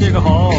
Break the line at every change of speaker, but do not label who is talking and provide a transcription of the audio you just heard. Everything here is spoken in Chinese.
这个好。